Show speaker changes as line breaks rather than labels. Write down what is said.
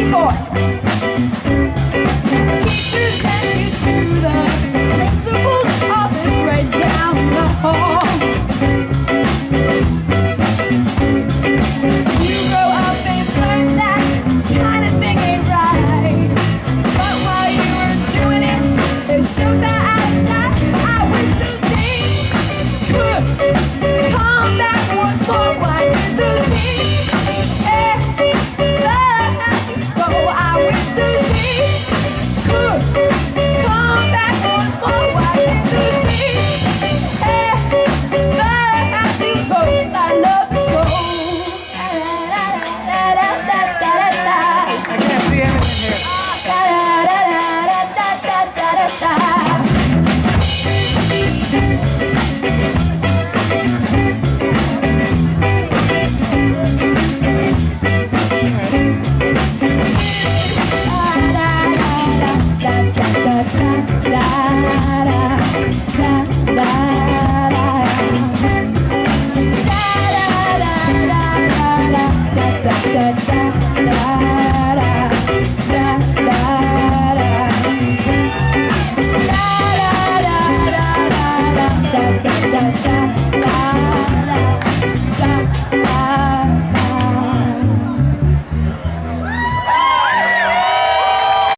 64. in here.